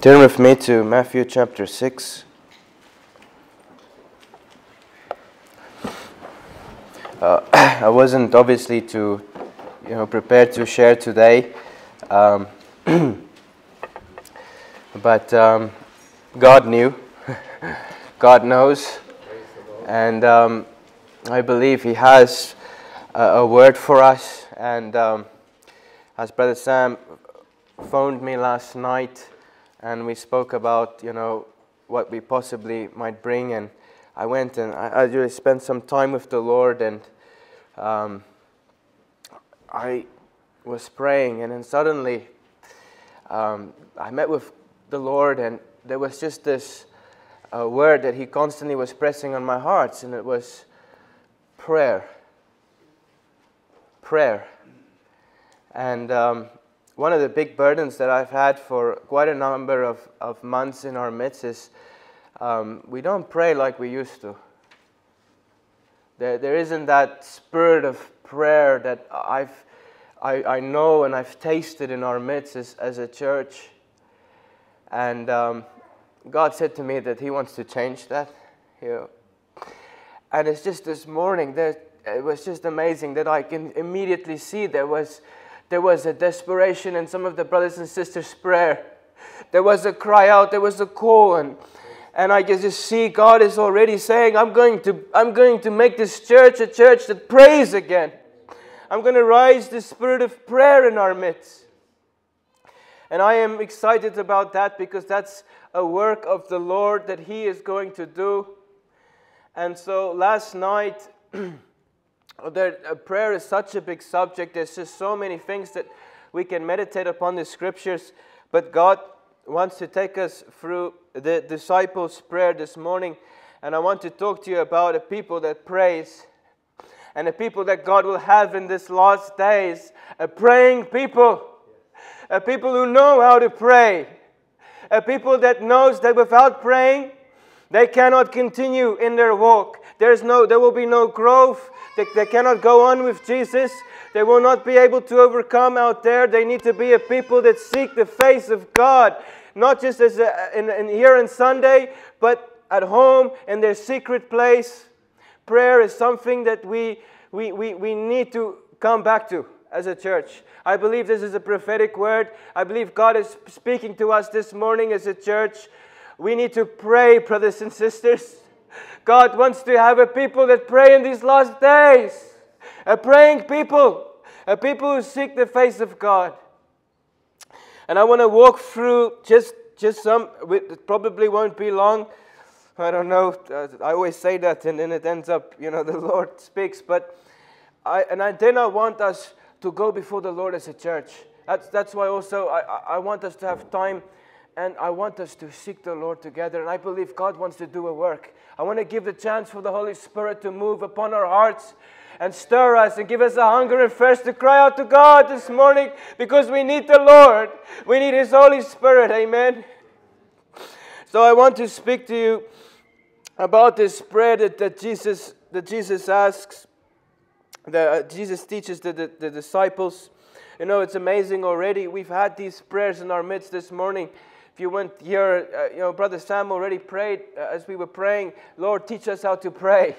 Turn with me to Matthew chapter 6. Uh, I wasn't obviously to, you know, prepared to share today, um, but um, God knew, God knows, and um, I believe He has a, a word for us. And um, as Brother Sam phoned me last night, and we spoke about, you know, what we possibly might bring, and I went and I, I really spent some time with the Lord, and um, I was praying, and then suddenly um, I met with the Lord, and there was just this uh, word that He constantly was pressing on my heart, and it was prayer. Prayer. And um, one of the big burdens that I've had for quite a number of, of months in our midst is um, we don't pray like we used to. There, there isn't that spirit of prayer that I've, I, I know and I've tasted in our midst as, as a church. And um, God said to me that He wants to change that. You. And it's just this morning, there, it was just amazing that I can immediately see there was, there was a desperation in some of the brothers and sisters' prayer. There was a cry out, there was a call, and and I can just see God is already saying, I'm going to, I'm going to make this church a church that prays again. I'm going to rise the spirit of prayer in our midst. And I am excited about that because that's a work of the Lord that He is going to do. And so last night, that uh, prayer is such a big subject. There's just so many things that we can meditate upon the scriptures. But God wants to take us through the disciples' prayer this morning. And I want to talk to you about a people that prays and a people that God will have in these last days. A praying people. A people who know how to pray. A people that knows that without praying, they cannot continue in their walk. There's no, there will be no growth. They, they cannot go on with Jesus. They will not be able to overcome out there. They need to be a people that seek the face of God, not just as a, in, in here on Sunday, but at home in their secret place. Prayer is something that we, we, we, we need to come back to as a church. I believe this is a prophetic word. I believe God is speaking to us this morning as a church. We need to pray, brothers and sisters. God wants to have a people that pray in these last days. A praying people. A people who seek the face of God. And I want to walk through just, just some, it probably won't be long. I don't know. Uh, I always say that, and then it ends up, you know, the Lord speaks. But I, and I did not want us to go before the Lord as a church. That's, that's why also I, I want us to have time and I want us to seek the Lord together. And I believe God wants to do a work. I want to give the chance for the Holy Spirit to move upon our hearts and stir us and give us a hunger and thirst to cry out to God this morning because we need the Lord. We need His Holy Spirit. Amen. So I want to speak to you about this prayer that, that Jesus that Jesus asks, that uh, Jesus teaches the, the, the disciples. You know, it's amazing already. We've had these prayers in our midst this morning. You went here, uh, you know, Brother Sam already prayed uh, as we were praying, Lord, teach us how to pray.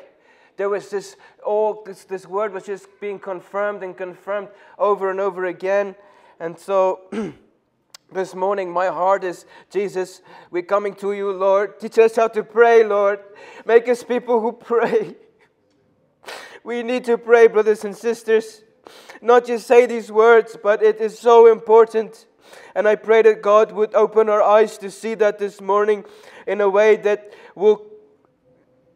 There was this, oh, this, this word was just being confirmed and confirmed over and over again. And so this morning, my heart is, Jesus, we're coming to you, Lord. Teach us how to pray, Lord. Make us people who pray. We need to pray, brothers and sisters. Not just say these words, but it is so important. And I pray that God would open our eyes to see that this morning in a way that will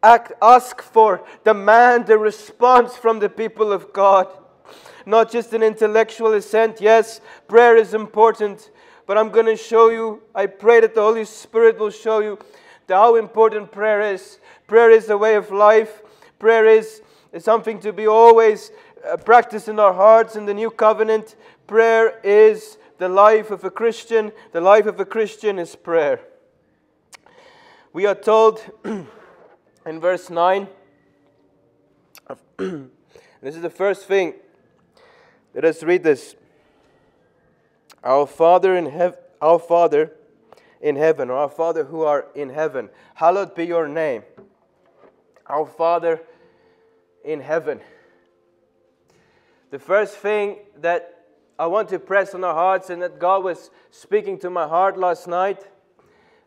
act, ask for, demand a response from the people of God. Not just an intellectual assent. Yes, prayer is important, but I'm going to show you, I pray that the Holy Spirit will show you how important prayer is. Prayer is a way of life. Prayer is, something to be always uh, practiced in our hearts in the new covenant. Prayer is the life of a Christian. The life of a Christian is prayer. We are told in verse 9, this is the first thing. Let us read this. Our Father in heaven, our Father in heaven, or our Father who are in heaven, hallowed be your name. Our Father in heaven. The first thing that I want to press on our hearts and that God was speaking to my heart last night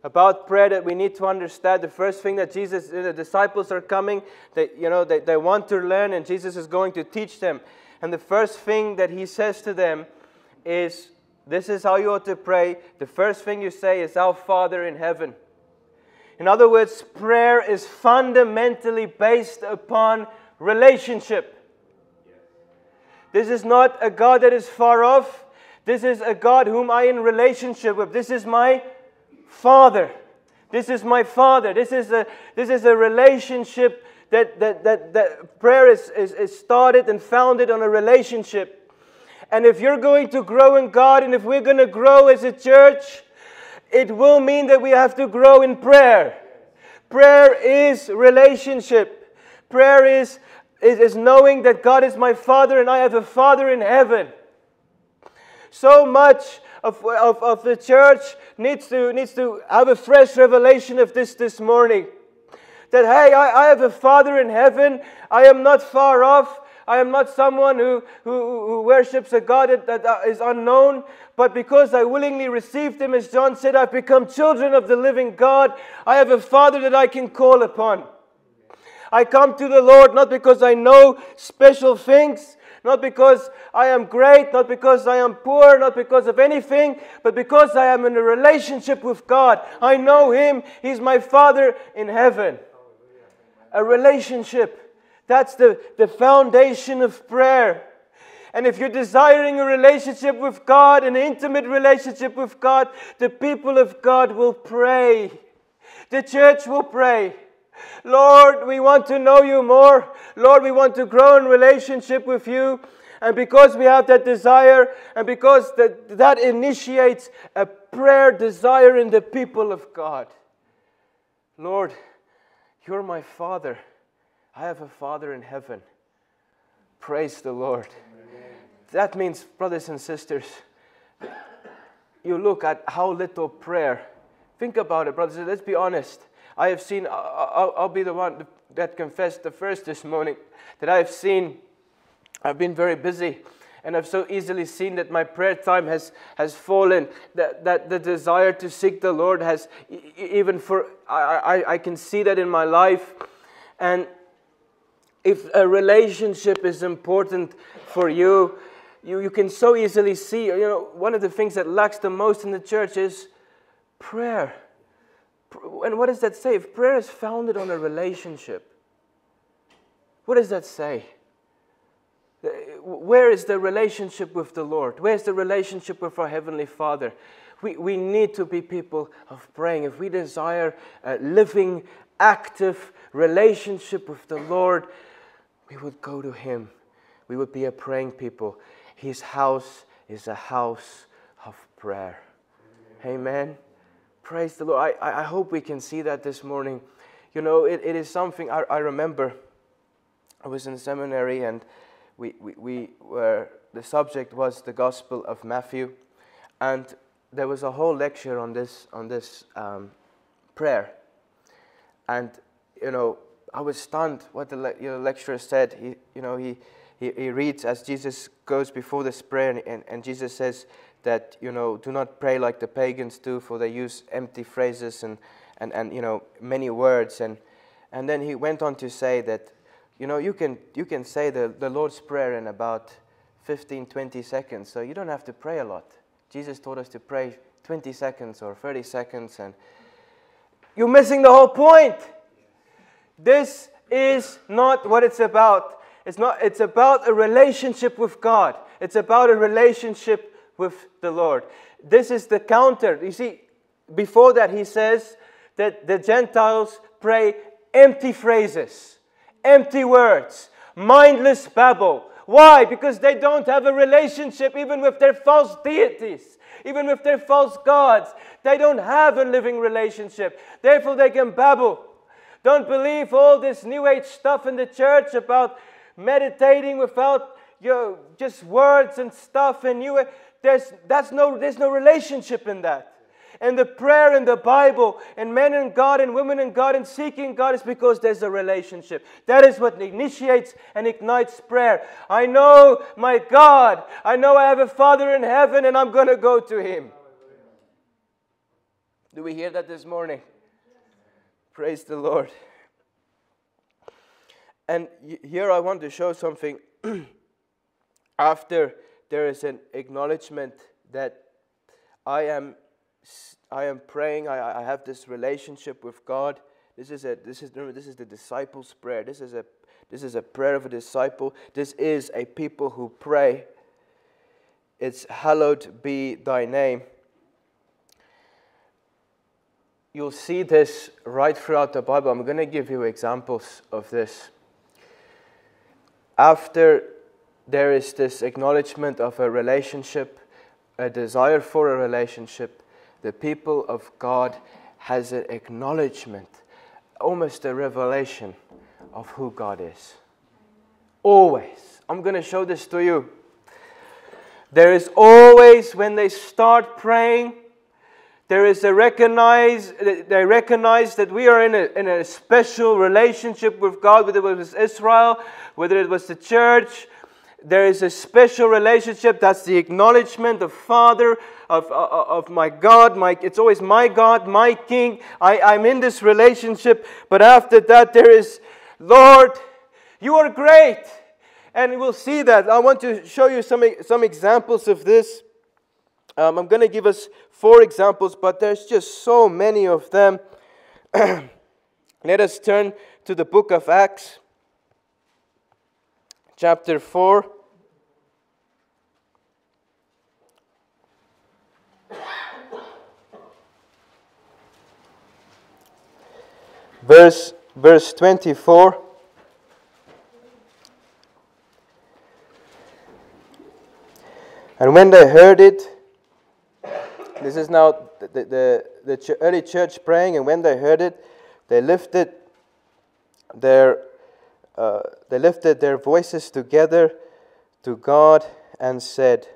about prayer that we need to understand. The first thing that jesus uh, the disciples are coming they you know they, they want to learn and jesus is going to teach them. And the first thing that he says to them is this is how you ought to pray. The first thing you say is our father in heaven in other words prayer is fundamentally based upon relationship this is not a god that is far off this is a god whom i in relationship with this is my Father. This is my Father. This is a, this is a relationship that, that, that, that prayer is, is, is started and founded on a relationship. And if you're going to grow in God and if we're going to grow as a church, it will mean that we have to grow in prayer. Prayer is relationship. Prayer is, is, is knowing that God is my Father and I have a Father in heaven. So much of, of, of the church needs to, needs to have a fresh revelation of this this morning. That, hey, I, I have a Father in heaven. I am not far off. I am not someone who, who, who worships a God that, that is unknown, but because I willingly received Him, as John said, I've become children of the living God. I have a Father that I can call upon. I come to the Lord not because I know special things, not because I am great, not because I am poor, not because of anything, but because I am in a relationship with God. I know Him, He's my Father in heaven. A relationship. That's the, the foundation of prayer. And if you're desiring a relationship with God, an intimate relationship with God, the people of God will pray. The church will pray. Lord, we want to know you more. Lord, we want to grow in relationship with you. And because we have that desire, and because that, that initiates a prayer desire in the people of God. Lord, you're my Father. I have a Father in heaven. Praise the Lord. Amen. That means, brothers and sisters, you look at how little prayer. Think about it, brothers. Let's be honest. I have seen, I'll, I'll be the one that confessed the first this morning, that I have seen, I've been very busy and I've so easily seen that my prayer time has, has fallen, that, that the desire to seek the Lord has, even for, I, I, I can see that in my life. And if a relationship is important for you, you, you can so easily see, you know, one of the things that lacks the most in the church is prayer. And what does that say? If prayer is founded on a relationship, what does that say? Where is the relationship with the Lord? Where's the relationship with our Heavenly Father? We, we need to be people of praying. If we desire a living, active relationship with the Lord, we would go to Him. We would be a praying people. His house is a house of prayer. Amen. Amen. Praise the Lord. I, I hope we can see that this morning. You know, it, it is something I, I remember. I was in seminary and we, we, we were, the subject was the Gospel of Matthew. And there was a whole lecture on this, on this um, prayer. And, you know, I was stunned what the le- lecturer said. He, you know, he, he, he reads as Jesus goes before this prayer, and, and, and Jesus says, that you know do not pray like the pagans do for they use empty phrases and and, and you know many words. And and then he went on to say that you know you can you can say the, the lord's prayer in about 15 20 seconds so you don't have to pray a lot. Jesus taught us to pray 20 seconds or 30 seconds and you're missing the whole point. This is not what it's about. It's not it's about a relationship with god. It's about a relationship with the Lord. This is the counter. You see, before that, he says that the Gentiles pray empty phrases, empty words, mindless babble. Why? Because they don't have a relationship even with their false deities, even with their false gods. They don't have a living relationship. Therefore, they can babble. Don't believe all this New Age stuff in the church about meditating without you know, just words and stuff and you there's, that's no, there's no relationship in that. And the prayer in the Bible, and men and God, and women and God, and seeking God is because there's a relationship. That is what initiates and ignites prayer. I know my God. I know I have a Father in heaven, and I'm going to go to Him. Do we hear that this morning? Praise the Lord. And here I want to show something. After there is an acknowledgement that I am, I am praying, I, I have this relationship with God. This is, a, this, is, remember, this is the disciples' prayer. This is, a, this is a prayer of a disciple. This is a people who pray. It's hallowed be thy name. You'll see this right throughout the Bible. I'm going to give you examples of this. After there is this acknowledgement of a relationship, a desire for a relationship, the people of God has an acknowledgement, almost a revelation of who God is. Always. I'm going to show this to you. There is always, when they start praying, there is a recognize, they recognize that we are in a, in a special relationship with God, whether it was Israel, whether it was the church, there is a special relationship. That's the acknowledgement of Father, of, of, of my God. My, it's always my God, my King. I, I'm in this relationship. But after that, there is, Lord, you are great. And we'll see that. I want to show you some, some examples of this. Um, I'm going to give us four examples, but there's just so many of them. Let us turn to the book of Acts chapter 4. Verse, verse 24. And when they heard it, this is now the, the, the early church praying, and when they heard it, they lifted their uh, they lifted their voices together to God and said,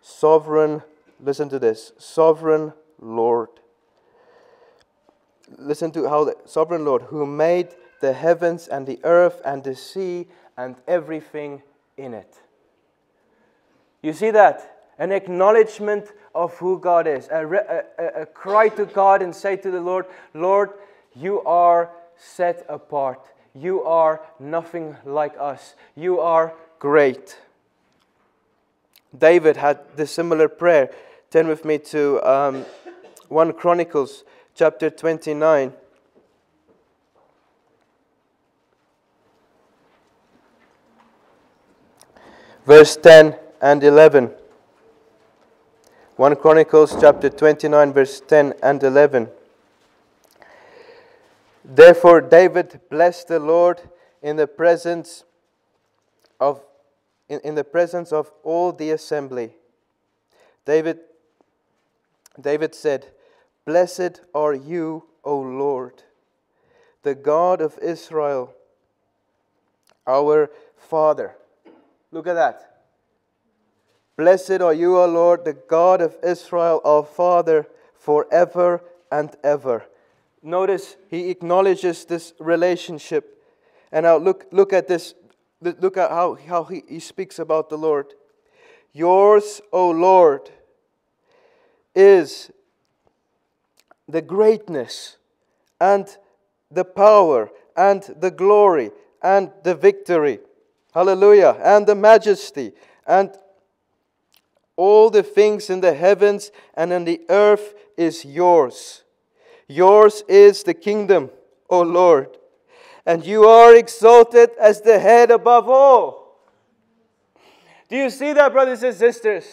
Sovereign, listen to this, Sovereign Lord. Listen to how the Sovereign Lord, who made the heavens and the earth and the sea and everything in it. You see that? An acknowledgement of who God is, a, a, a, cry to God and say to the Lord, Lord, you are set apart. You are nothing like us. You are great. David had this similar prayer. Turn with me to um, 1 Chronicles chapter 29. Verse 10 and 11. 1 Chronicles chapter 29, verse 10 and 11. Therefore, David blessed the Lord in the presence of, in, in the presence of all the assembly. David, David said, Blessed are you, O Lord, the God of Israel, our Father. Look at that. Blessed are you, O Lord, the God of Israel, our Father, forever and ever. Notice he acknowledges this relationship. And now look, look at this. Look at how, how he, he speaks about the Lord. Yours, O Lord, is the greatness and the power and the glory and the victory. Hallelujah. And the majesty and all the things in the heavens and in the earth is yours. Yours is the kingdom, O Lord, and you are exalted as the head above all. Do you see that, brothers and sisters?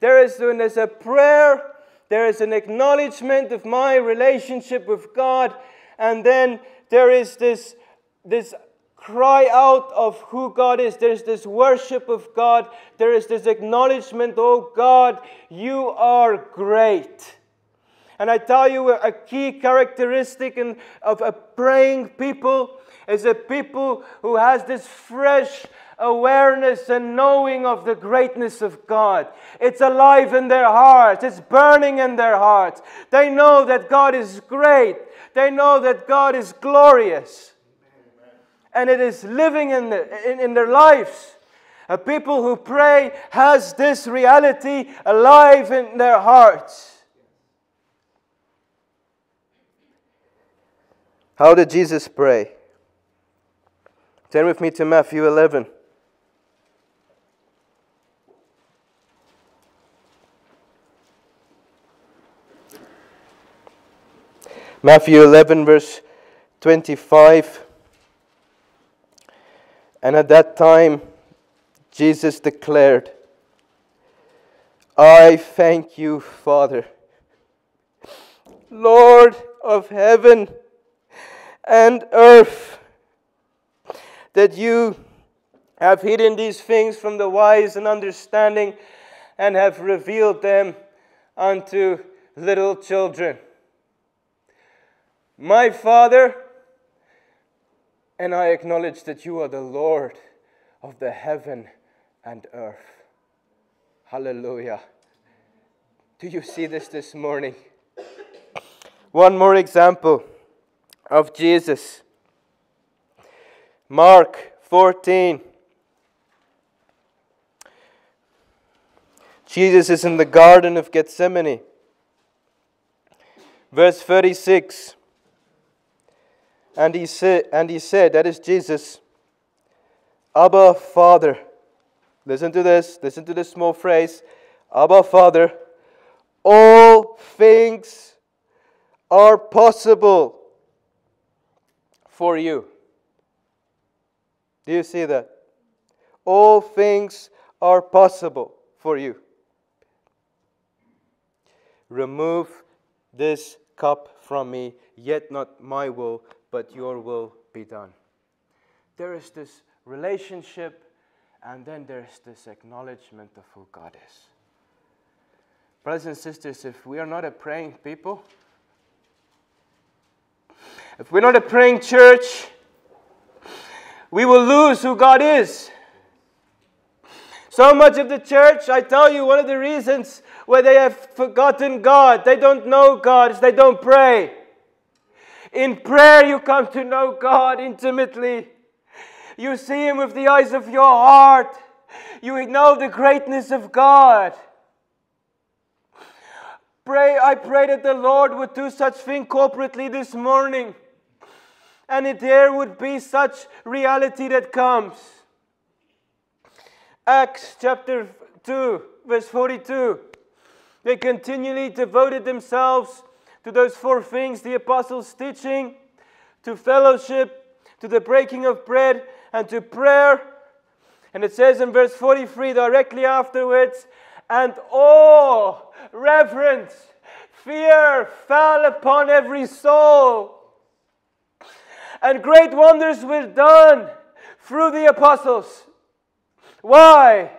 There is, when there's a prayer, there is an acknowledgement of my relationship with God, and then there is this, this cry out of who God is. There's this worship of God. There is this acknowledgement, oh God, you are great. And I tell you, a key characteristic in, of a praying people is a people who has this fresh awareness and knowing of the greatness of God. It's alive in their hearts, it's burning in their hearts. They know that God is great, they know that God is glorious, and it is living in, the, in, in their lives. A people who pray has this reality alive in their hearts. How did Jesus pray? Turn with me to Matthew 11. Matthew 11, verse 25. And at that time, Jesus declared, I thank you, Father, Lord of heaven and earth, that you have hidden these things from the wise and understanding and have revealed them unto little children. My Father, and I acknowledge that you are the Lord of the heaven and earth. Hallelujah. Do you see this this morning? One more example of Jesus. Mark 14. Jesus is in the Garden of Gethsemane. Verse 36. And he said, and he said, that is Jesus, Abba, Father. Listen to this, listen to this small phrase. Abba, Father, all things are possible for you. Do you see that? All things are possible for you. Remove this cup from me, yet not my will, but your will be done. There is this relationship, and then there's this acknowledgement of who God is. Brothers and sisters, if we are not a praying people, if we're not a praying church, we will lose who God is. So much of the church, I tell you, one of the reasons why they have forgotten God, they don't know God, is they don't pray. In prayer, you come to know God intimately. You see Him with the eyes of your heart. You know the greatness of God. Pray, I pray that the Lord would do such thing corporately this morning. And it, there would be such reality that comes. Acts chapter 2, verse 42. They continually devoted themselves to those four things the apostles' teaching, to fellowship, to the breaking of bread, and to prayer. And it says in verse 43 directly afterwards, and awe, reverence, fear fell upon every soul. And great wonders were done through the apostles. Why?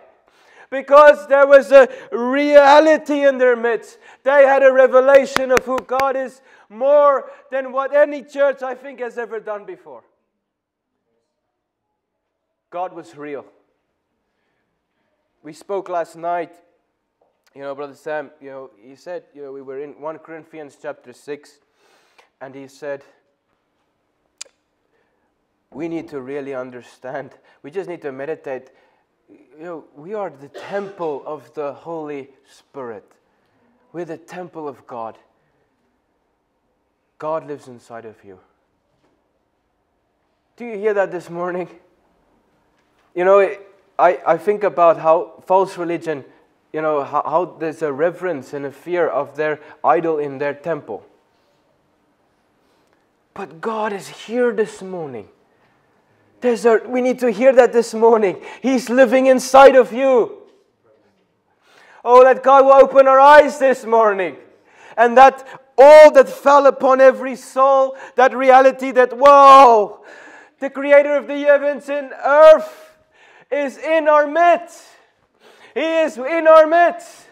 because there was a reality in their midst. They had a revelation of who God is more than what any church I think has ever done before. God was real. We spoke last night, you know, Brother Sam, you know, he said, you know, we were in 1 Corinthians chapter 6, and he said, we need to really understand. We just need to meditate you know, we are the temple of the Holy Spirit. We're the temple of God. God lives inside of you. Do you hear that this morning? You know, I, I think about how false religion, you know, how, how there's a reverence and a fear of their idol in their temple. But God is here this morning. There's a, we need to hear that this morning. He's living inside of you. Oh, that God will open our eyes this morning. And that all that fell upon every soul, that reality that, whoa, the creator of the heavens and earth is in our midst. He is in our midst.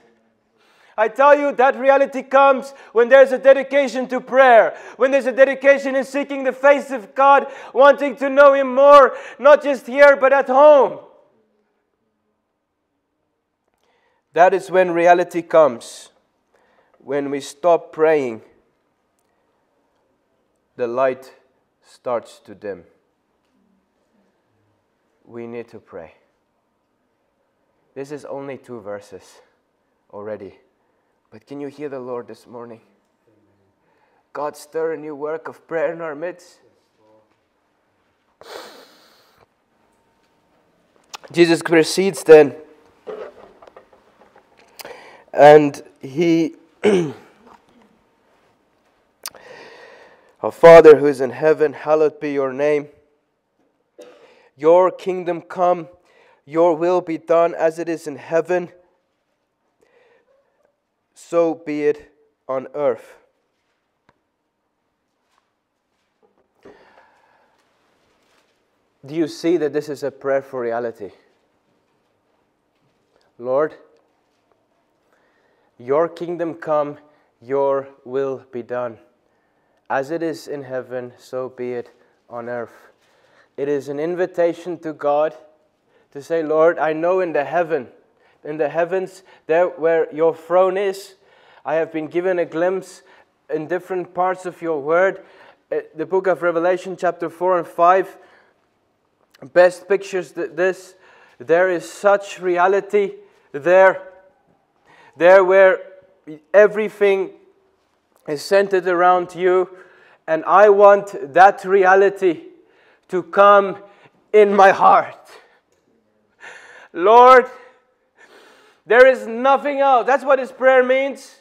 I tell you, that reality comes when there's a dedication to prayer, when there's a dedication in seeking the face of God, wanting to know Him more, not just here, but at home. That is when reality comes, when we stop praying, the light starts to dim. We need to pray. This is only two verses already. But can you hear the Lord this morning? God, stir a new work of prayer in our midst. Jesus proceeds then, and he, Our Father who is in heaven, hallowed be your name. Your kingdom come your will be done as it is in heaven, so be it on earth. Do you see that this is a prayer for reality? Lord, your kingdom come, your will be done. As it is in heaven, so be it on earth. It is an invitation to God to say, Lord, I know in the heaven, in the heavens, there where your throne is, I have been given a glimpse in different parts of your word. Uh, the book of Revelation, chapter 4 and 5, best pictures this. There is such reality there, there where everything is centered around you. And I want that reality to come in my heart. Lord, there is nothing else. That's what his prayer means.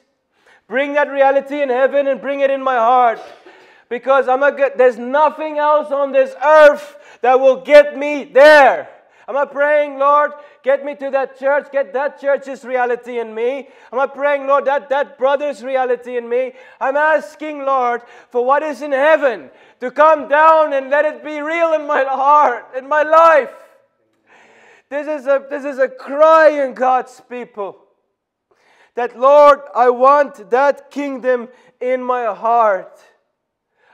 Bring that reality in heaven and bring it in my heart. Because I'm not. There's nothing else on this earth that will get me there. I'm I praying, Lord, get me to that church, get that church's reality in me? I'm I praying, Lord, that that brother's reality in me? I'm asking, Lord, for what is in heaven to come down and let it be real in my heart, in my life. This is a, this is a cry in God's people. That, Lord, I want that kingdom in my heart.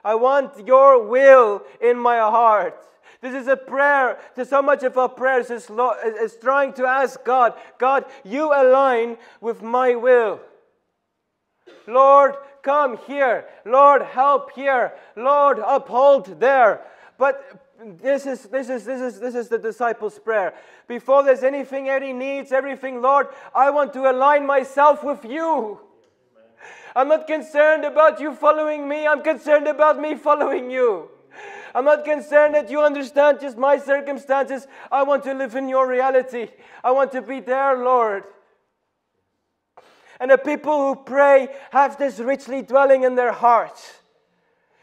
I want your will in my heart. This is a prayer. To so much of our prayers is, is trying to ask God, God, you align with my will. Lord, come here. Lord, help here. Lord, uphold there. But this is, this is, this is, this is the disciples' prayer. Before there's anything, any needs, everything, Lord, I want to align myself with you. I'm not concerned about you following me. I'm concerned about me following you. I'm not concerned that you understand just my circumstances. I want to live in your reality. I want to be there, Lord. And the people who pray have this richly dwelling in their hearts.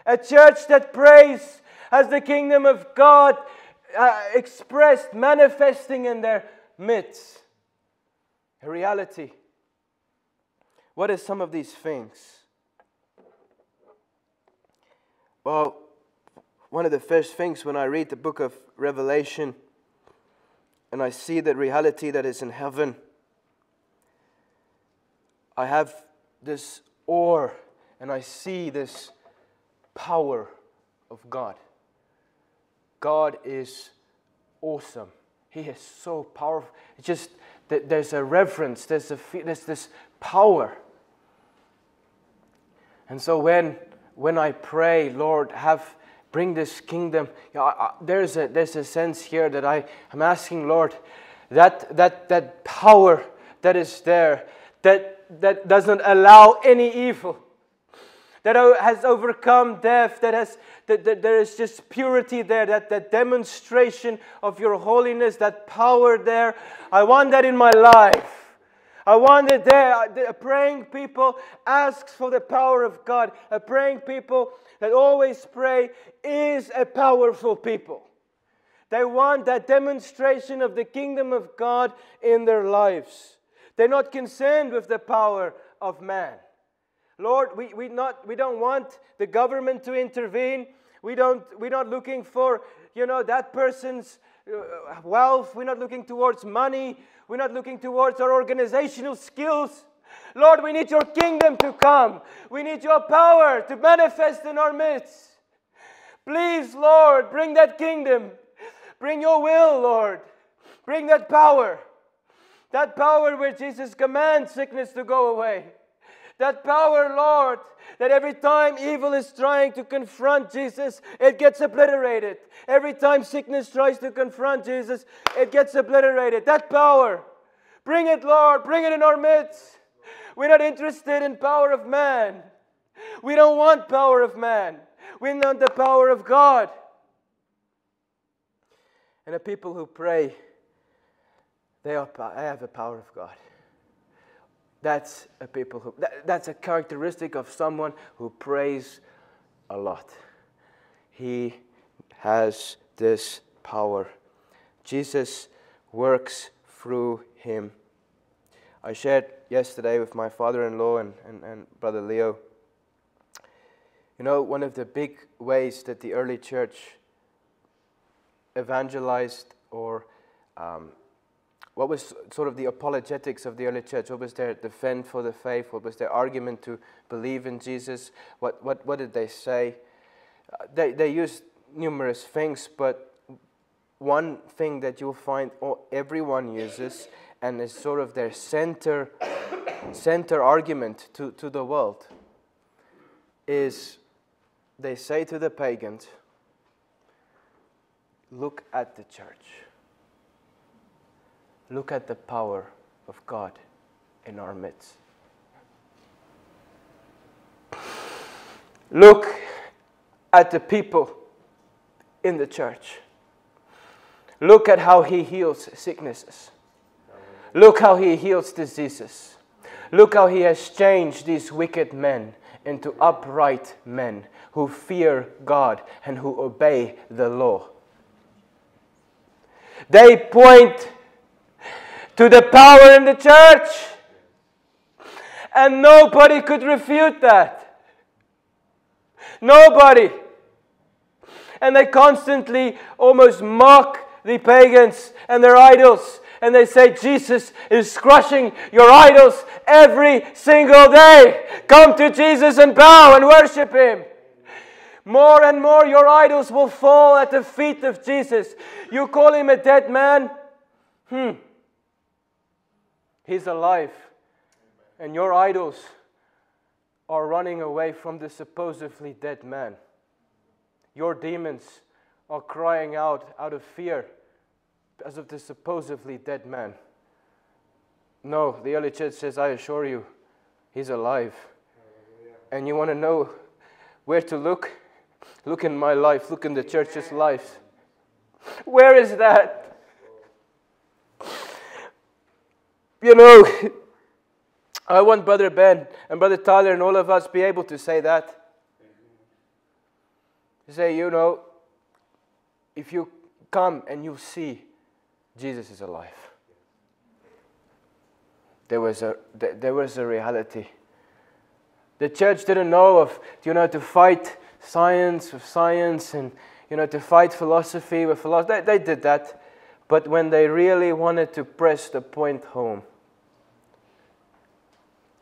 A church that prays as the kingdom of God uh, expressed, manifesting in their midst. A reality. What are some of these things? Well, one of the first things when I read the book of Revelation and I see that reality that is in heaven, I have this awe and I see this power of God. God is awesome. He is so powerful. It's just there's a reverence, there's, a, there's this power. And so when, when I pray, Lord, have bring this kingdom, you know, I, there's, a, there's a sense here that I, I am asking, Lord, that, that, that power that is there, that, that doesn't allow any evil that has overcome death, that, has, that, that there is just purity there, that, that demonstration of your holiness, that power there. I want that in my life. I want it there. Uh, a praying people asks for the power of God. A praying people that always pray is a powerful people. They want that demonstration of the kingdom of God in their lives. They're not concerned with the power of man. Lord, we, we, not, we don't want the government to intervene. We don't, we're not looking for, you know, that person's uh, wealth. We're not looking towards money. We're not looking towards our organizational skills. Lord, we need your kingdom to come. We need your power to manifest in our midst. Please, Lord, bring that kingdom. Bring your will, Lord. Bring that power. That power where Jesus commands sickness to go away. That power, Lord, that every time evil is trying to confront Jesus, it gets obliterated. Every time sickness tries to confront Jesus, it gets obliterated. That power. Bring it, Lord. Bring it in our midst. We're not interested in power of man. We don't want power of man. We want the power of God. And the people who pray, they, are, they have the power of God. That's a people who that, that's a characteristic of someone who prays a lot. He has this power. Jesus works through him. I shared yesterday with my father in law and, and, and brother Leo. You know, one of the big ways that the early church evangelized or um, what was sort of the apologetics of the early church? What was their defense for the faith? What was their argument to believe in Jesus? What, what, what did they say? Uh, they, they used numerous things, but one thing that you'll find everyone uses and is sort of their center, center argument to, to the world is they say to the pagans, look at the church. Look at the power of God in our midst. Look at the people in the church. Look at how he heals sicknesses. Look how he heals diseases. Look how he has changed these wicked men into upright men who fear God and who obey the law. They point to the power in the church, and nobody could refute that. Nobody. And they constantly almost mock the pagans and their idols and they say, Jesus is crushing your idols every single day. Come to Jesus and bow and worship Him. More and more, your idols will fall at the feet of Jesus. You call Him a dead man? Hmm. He's alive. And your idols are running away from the supposedly dead man. Your demons are crying out out of fear as of the supposedly dead man. No, the early church says, I assure you, he's alive. And you want to know where to look? Look in my life, look in the church's life. Where is that? You know, I want Brother Ben and Brother Tyler and all of us be able to say that. To Say, you know, if you come and you see Jesus is alive. There was a, there was a reality. The church didn't know of, you know, to fight science with science and, you know, to fight philosophy with philosophy. They, they did that. But when they really wanted to press the point home,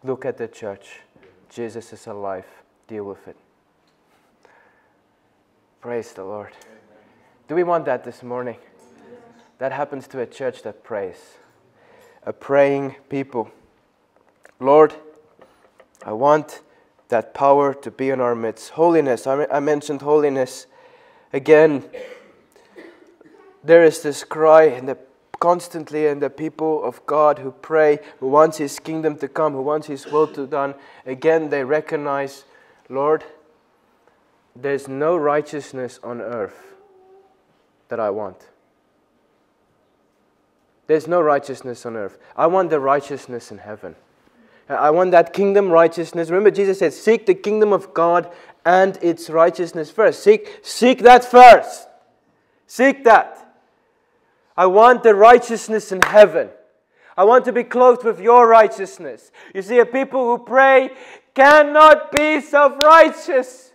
look at the church. Jesus is alive. Deal with it. Praise the Lord. Do we want that this morning? That happens to a church that prays, a praying people. Lord, I want that power to be in our midst. Holiness, I mentioned holiness again. There is this cry in the constantly and the people of God who pray, who wants His kingdom to come, who wants His will to done. Again, they recognize, Lord, there's no righteousness on earth that I want. There's no righteousness on earth. I want the righteousness in heaven. I want that kingdom righteousness. Remember, Jesus said, Seek the kingdom of God and its righteousness first. Seek, seek that first. Seek that. I want the righteousness in heaven. I want to be clothed with your righteousness. You see, a people who pray cannot be self righteous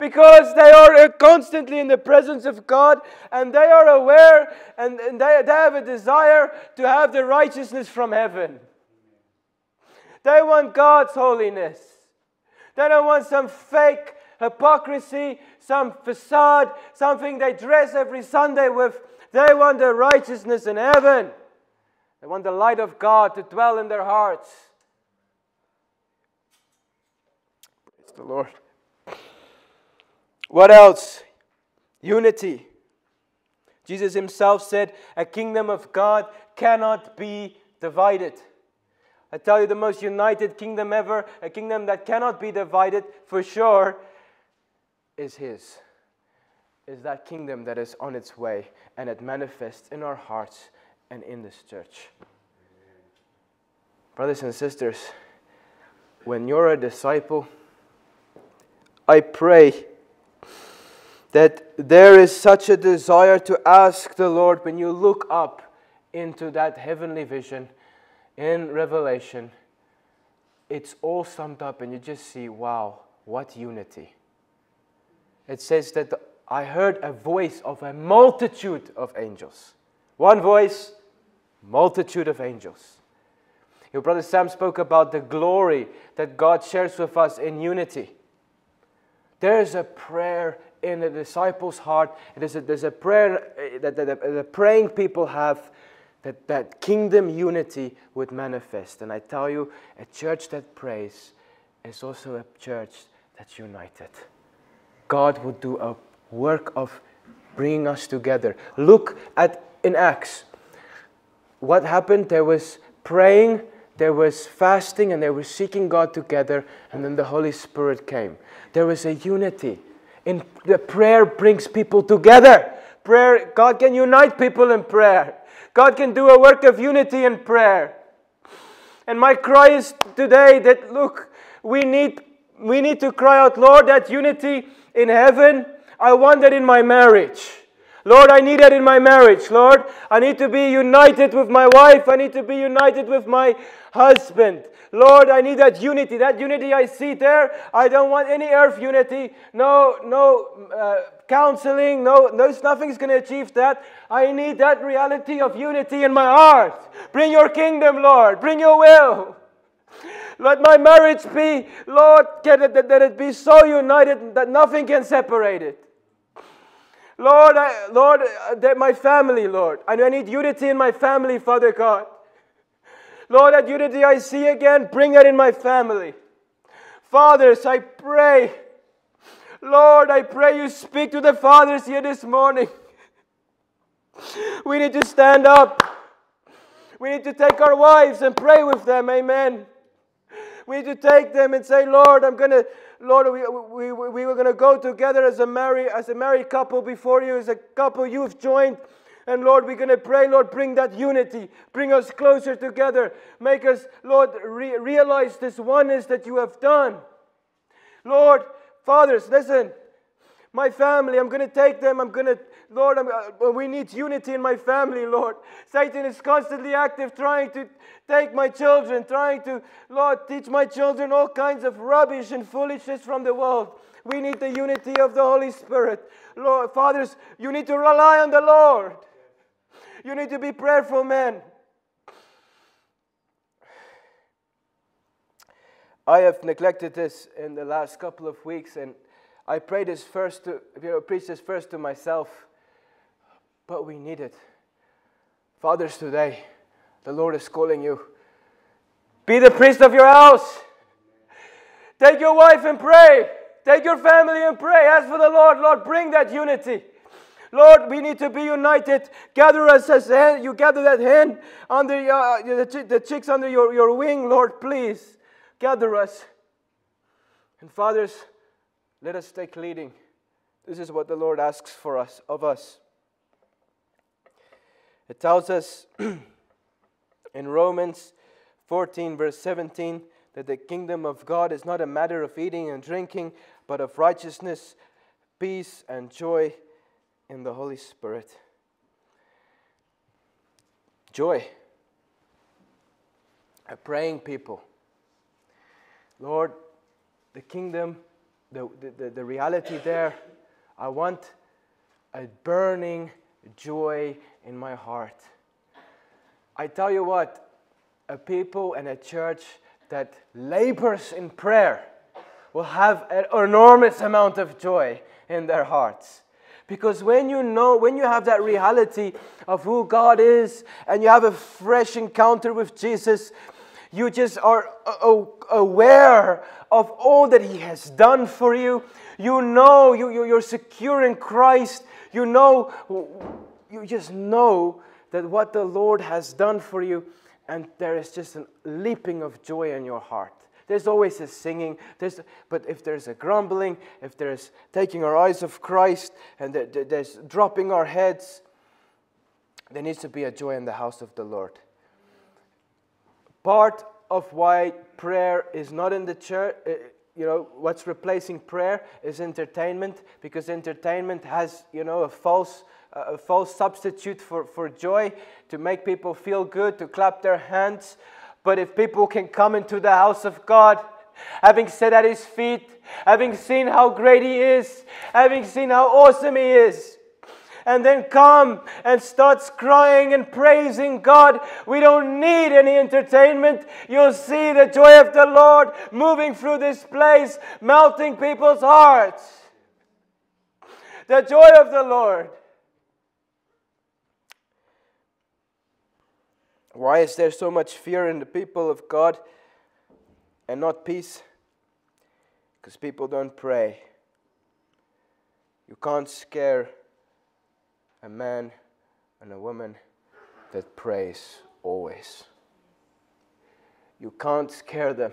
because they are constantly in the presence of God and they are aware and, they, they have a desire to have the righteousness from heaven. They want God's holiness. They don't want some fake hypocrisy, some facade, something they dress every Sunday with. They want the righteousness in heaven. They want the light of God to dwell in their hearts. Praise the Lord. What else? Unity. Jesus himself said, A kingdom of God cannot be divided. I tell you, the most united kingdom ever, a kingdom that cannot be divided for sure, is His. Is that kingdom that is on its way and it manifests in our hearts and in this church. Brothers and sisters, when you're a disciple, I pray that there is such a desire to ask the Lord when you look up into that heavenly vision in Revelation, it's all summed up, and you just see, wow, what unity. It says that I heard a voice of a multitude of angels. One voice, multitude of angels. Your brother Sam spoke about the glory that God shares with us in unity. There is a prayer in the disciples' heart. There's a, there's a prayer eh, that the, the praying people have that that kingdom unity would manifest. And I tell you, a church that prays is also a church that's united. God would do a work of bringing us together. Look at in Acts. What happened? There was praying, there was fasting, and they were seeking God together, and then the Holy Spirit came. There was a unity. In the prayer brings people together. Prayer, God can unite people in prayer. God can do a work of unity in prayer. And my cry is today that look, we need we need to cry out, Lord, that unity in heaven. I want that in my marriage. Lord, I need that in my marriage. Lord, I need to be united with my wife. I need to be united with my husband. Lord, I need that unity. That unity I see there. I don't want any earth unity. No, no uh, counseling. No, there's nothing's going to achieve that. I need that reality of unity in my heart. Bring your kingdom, Lord. Bring your will. Let my marriage be, Lord, it, that, that it be so united that nothing can separate it. Lord, I, Lord, uh, that my family, Lord, I need unity in my family, Father God. Lord, that unity I see again, bring it in my family. Fathers, I pray. Lord, I pray you speak to the fathers here this morning. We need to stand up. We need to take our wives and pray with them. Amen. We need to take them and say, Lord, I'm going to, Lord, we, we, we were going to go together as a, married, as a married couple before you, as a couple you've joined. And Lord, we're going to pray, Lord, bring that unity. Bring us closer together. Make us, Lord, re- realize this oneness that you have done. Lord, fathers, listen. My family, I'm going to take them. I'm going to, Lord, uh, we need unity in my family, Lord. Satan is constantly active trying to take my children, trying to, Lord, teach my children all kinds of rubbish and foolishness from the world. We need the unity of the Holy Spirit. Lord, fathers, you need to rely on the Lord. You need to be prayerful men. I have neglected this in the last couple of weeks, and I pray this first to, you know, preach this first to myself, but we need it. Fathers, today, the Lord is calling you. Be the priest of your house. Take your wife and pray. Take your family and pray. Ask for the Lord. Lord, bring that unity. Lord, we need to be united. Gather us as hand. You gather that hand under uh, the, the chicks under your, your wing, Lord, please. Gather us. And fathers, let us take leading. This is what the Lord asks for us, of us. It tells us in Romans 14, verse 17, that the kingdom of God is not a matter of eating and drinking, but of righteousness, peace, and joy in the Holy Spirit. Joy. A praying people. Lord, the kingdom, the, the, the reality there, I want a burning joy in my heart. I tell you what, a people and a church that labors in prayer will have an enormous amount of joy in their hearts. Because when you know, when you have that reality of who God is and you have a fresh encounter with Jesus, you just are aware of all that He has done for you. You know, you, you're secure in Christ. You know, you just know that what the Lord has done for you, and there is just a leaping of joy in your heart. There's always a singing, there's, but if there's a grumbling, if there's taking our eyes off Christ, and there's dropping our heads, there needs to be a joy in the house of the Lord. Part of why prayer is not in the church, uh, you know, what's replacing prayer is entertainment, because entertainment has, you know, a false a false substitute for, for joy, to make people feel good, to clap their hands. But if people can come into the house of God, having sat at his feet, having seen how great he is, having seen how awesome he is, and then come and starts crying and praising God. We don't need any entertainment. You'll see the joy of the Lord moving through this place, melting people's hearts. The joy of the Lord. Why is there so much fear in the people of God and not peace? Because people don't pray. You can't scare a man and a woman that prays always. You can't scare them.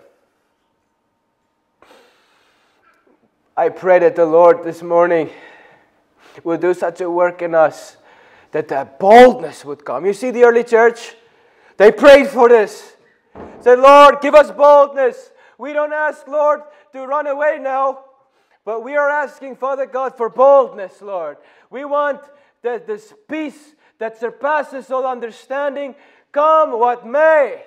I pray that the Lord this morning will do such a work in us that that boldness would come. You see the early church? They prayed for this. Said, Lord, give us boldness. We don't ask, Lord, to run away now, but we are asking, Father God, for boldness, Lord. We want that this peace that surpasses all understanding come what may.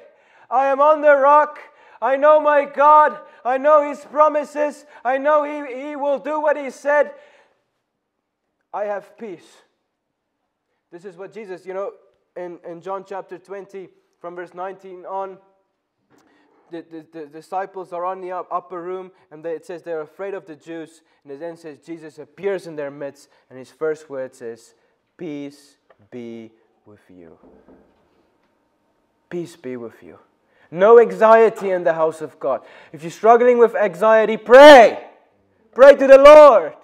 I am on the rock. I know my God. I know His promises. I know He, he will do what He said. I have peace. This is what Jesus, you know, in, in John chapter 20, from verse 19 on, the, the, the, disciples are on the upper room and they, it says they're afraid of the Jews. And it then says Jesus appears in their midst and his first word says, Peace be with you. Peace be with you. No anxiety in the house of God. If you're struggling with anxiety, pray. Pray to the Lord.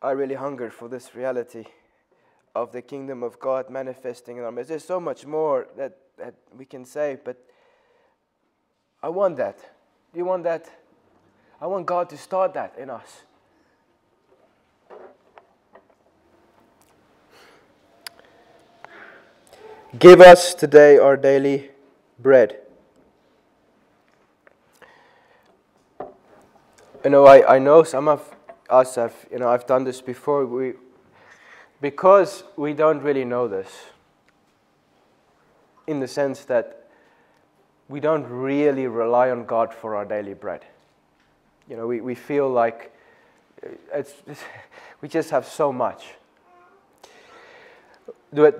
I really hunger for this reality of the kingdom of God manifesting in our midst. There's so much more that, that we can say, but I want that. Do you want that? I want God to start that in us. Give us today our daily bread. You know, I, I know some of us have, you know, I've done this before. We, because we don't really know this, in the sense that we don't really rely on God for our daily bread. You know, we, we feel like it's, it's we just have so much.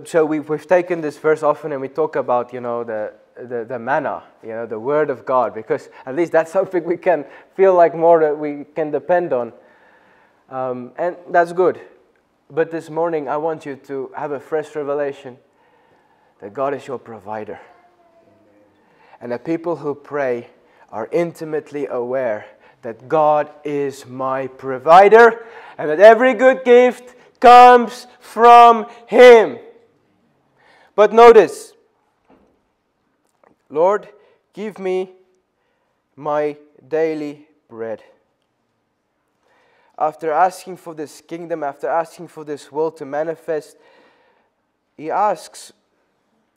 So we, we've taken this verse often and we talk about, you know, the, the, the manna, you know, the word of God, because at least that's something we can feel like more that we can depend on. Um, and that's good. But this morning, I want you to have a fresh revelation that God is your provider. And that people who pray are intimately aware that God is my provider and that every good gift comes from Him. But notice, Lord, give me my daily bread after asking for this kingdom, after asking for this will to manifest, he asks,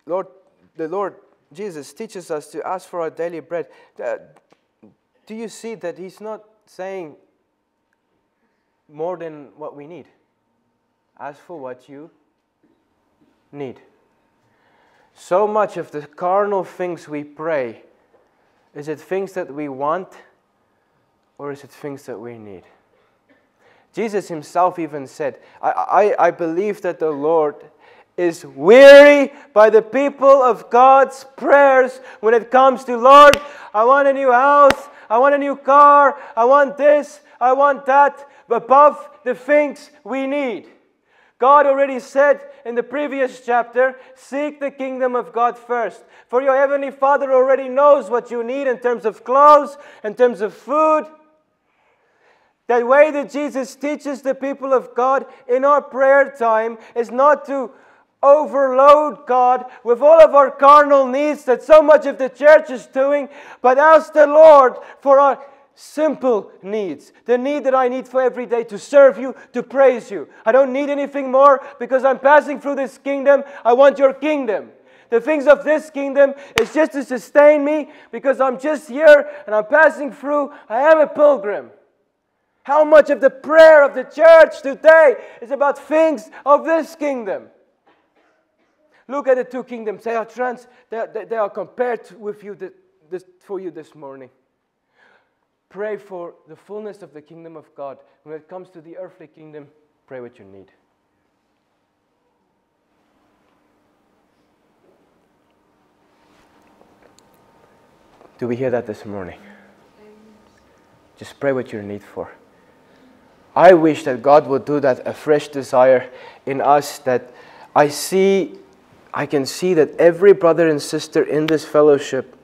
Lord, the Lord Jesus teaches us to ask for our daily bread. Uh, do you see that he's not saying more than what we need? Ask for what you need. So much of the carnal things we pray, is it things that we want or is it things that we need? Jesus himself even said, I, I, I believe that the Lord is weary by the people of God's prayers when it comes to, Lord, I want a new house, I want a new car, I want this, I want that, but above the things we need. God already said in the previous chapter seek the kingdom of God first. For your heavenly Father already knows what you need in terms of clothes, in terms of food. That way that Jesus teaches the people of God in our prayer time is not to overload God with all of our carnal needs that so much of the church is doing, but ask the Lord for our simple needs. The need that I need for every day to serve you, to praise you. I don't need anything more because I'm passing through this kingdom. I want your kingdom. The things of this kingdom is just to sustain me because I'm just here and I'm passing through. I am a pilgrim. How much of the prayer of the church today is about things of this kingdom? Look at the two kingdoms. They are trans, they are, they are compared with you this, for you this morning. Pray for the fullness of the kingdom of God. When it comes to the earthly kingdom, pray what you need. Do we hear that this morning? Just pray what you need for. I wish that God would do that, a fresh desire in us that I see I can see that every brother and sister in this fellowship,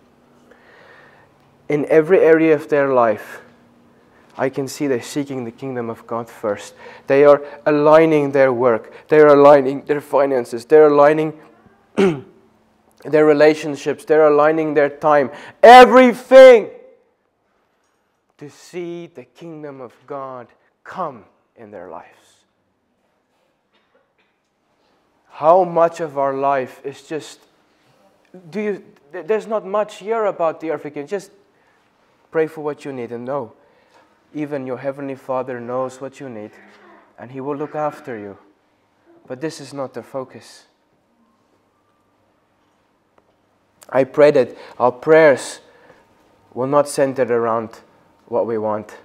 in every area of their life, I can see they're seeking the kingdom of God first. They are aligning their work, they're aligning their finances, they're aligning their relationships, they're aligning their time, everything to see the kingdom of God come in their lives. how much of our life is just do you there's not much here about the earthly just pray for what you need and know. Even your heavenly father knows what you need and he will look after you. But this is not the focus. I pray that our prayers will not center around what we want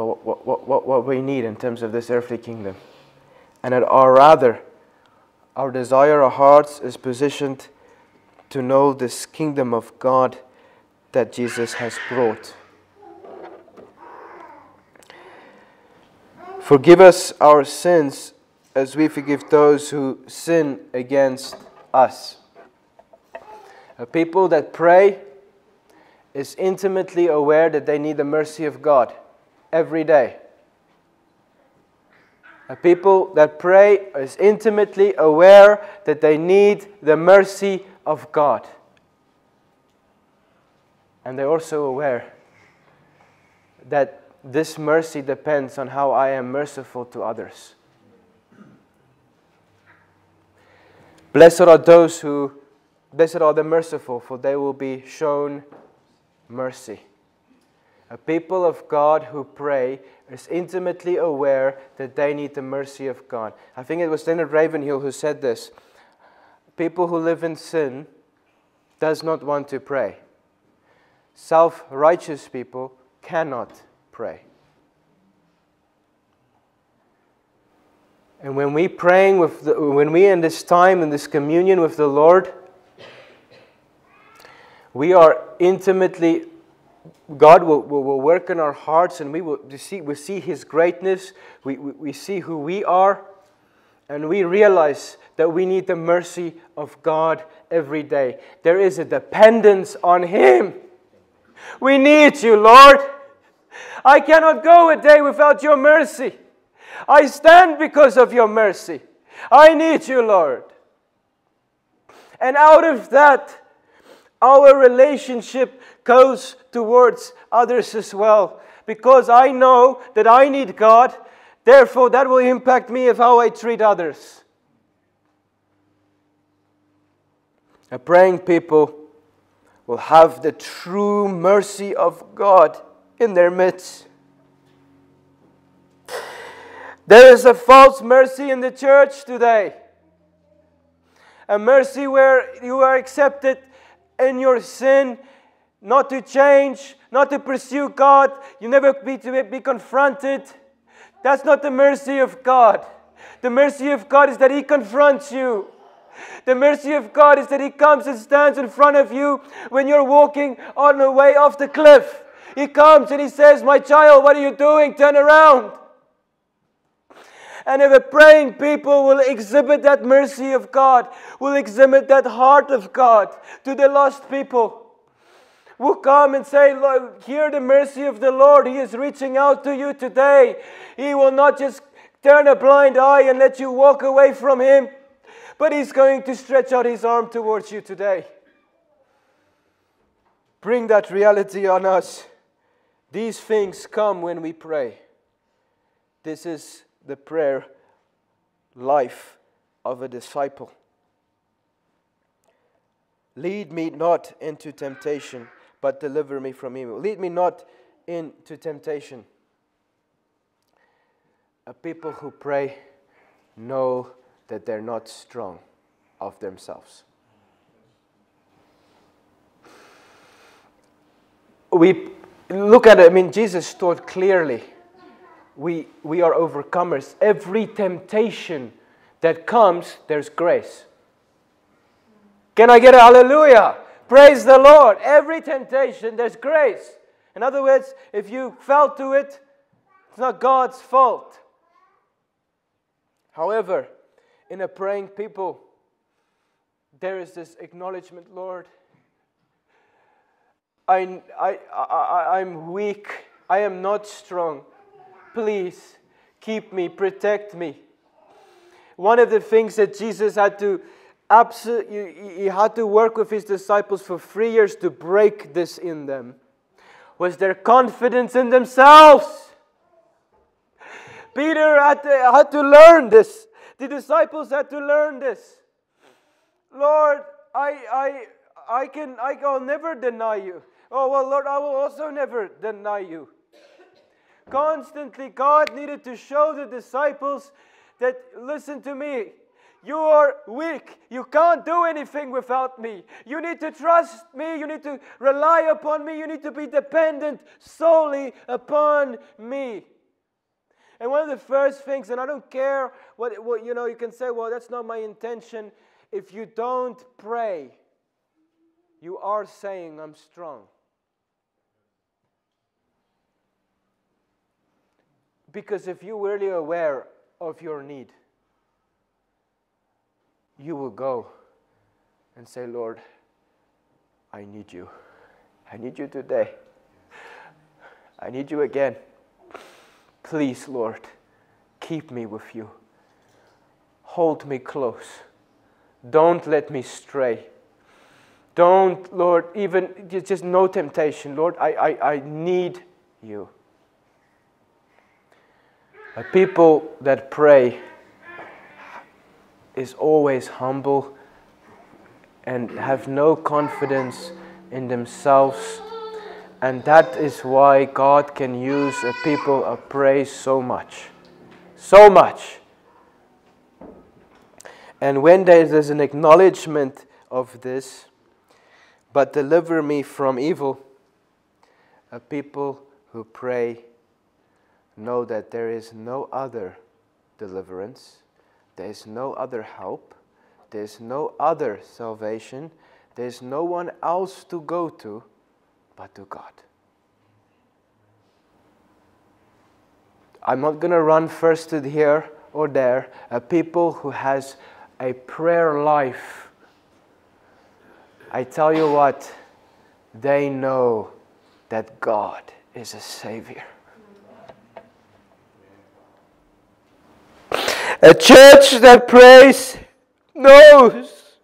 but what, what, what, what we need in terms of this earthly kingdom. And that our rather our desire, our hearts is positioned to know this kingdom of God that Jesus has brought. Forgive us our sins as we forgive those who sin against us. A people that pray is intimately aware that they need the mercy of God every day. A people that pray is intimately aware that they need the mercy of God. And they're also aware that this mercy depends on how I am merciful to others. Blessed are those who, blessed are the merciful, for they will be shown mercy. A people of God who pray is intimately aware that they need the mercy of God. I think it was Leonard Ravenhill who said this. People who live in sin does not want to pray. Self-righteous people cannot pray. And when we praying with the, when we in this time in this communion with the Lord, we are intimately God will, will, will, work in our hearts and we will see, we see His greatness, we, we, we see who we are, and we realize that we need the mercy of God every day. There is a dependence on Him. We need you, Lord. I cannot go a day without your mercy. I stand because of your mercy. I need you, Lord. And out of that, our relationship goes towards others as well. Because I know that I need God, therefore, that will impact me of how I treat others. A praying people will have the true mercy of God in their midst. There is a false mercy in the church today. A mercy where you are accepted in your sin not to change, not to pursue God. You never be to be confronted. That's not the mercy of God. The mercy of God is that He confronts you The mercy of God is that He comes and stands in front of you when you're walking on the way off the cliff. He comes and He says, My child, what are you doing? Turn around. And if a praying people will exhibit that mercy of God, will exhibit that heart of God to the lost people, will come and say, Lord, hear the mercy of the Lord. He is reaching out to you today. He will not just turn a blind eye and let you walk away from Him, but He's going to stretch out His arm towards you today. Bring that reality on us. These things come when we pray. This is the prayer life of a disciple. Lead me not into temptation, but deliver me from evil. Lead me not into temptation. A people who pray know that they're not strong of themselves. We look at it, I mean, Jesus taught clearly we, we are overcomers. Every temptation that comes, there's grace. Can I get a hallelujah? Praise the Lord. Every temptation, there's grace. In other words, if you fell to it, it's not God's fault. However, in a praying people, there is this acknowledgement, Lord. I, I, I, I'm weak. I am not strong. Please keep me, protect me. One of the things that Jesus had to absolutely, he had to work with his disciples for three years to break this in them was their confidence in themselves. Peter had to, had to learn this. The disciples had to learn this. Lord, I, I, I can, I will never deny you. Oh, well, Lord, I will also never deny you. Constantly, God needed to show the disciples that, listen to me, you are weak. You can't do anything without me. You need to trust me. You need to rely upon me. You need to be dependent solely upon me. And one of the first things, and I don't care what, what you know, you can say, well, that's not my intention. If you don't pray, you are saying, I'm strong. Because if you're really aware of your need, you will go and say, Lord, I need you. I need you today. I need you again. Please, Lord, keep me with you. Hold me close. Don't let me stray. Don't, Lord, even just no temptation. Lord, I, I, I need you. A people that pray is always humble and have no confidence in themselves. And that is why God can use a people of praise so much. So much. And when there is an acknowledgement of this, but deliver me from evil, a people who pray know that there is no other deliverance, there is no other help, there is no other salvation, there is no one else to go to but to God. I'm not going to run first to here or there. A people who has a prayer life, I tell you what, they know that God is a Savior. A church that prays knows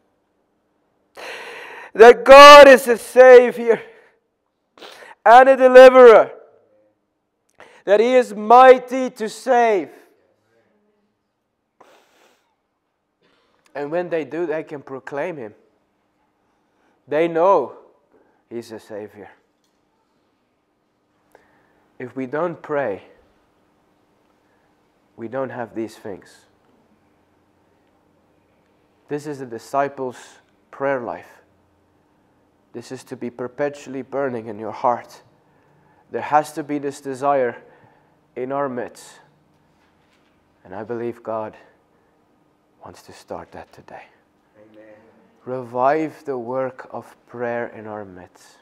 that God is a Savior and a Deliverer, that He is mighty to save. And when they do, they can proclaim Him. They know He's a Savior. If we don't pray, we don't have these things. This is the disciples' prayer life. This is to be perpetually burning in your heart. There has to be this desire in our midst. And I believe God wants to start that today. revive the work of prayer in our midst.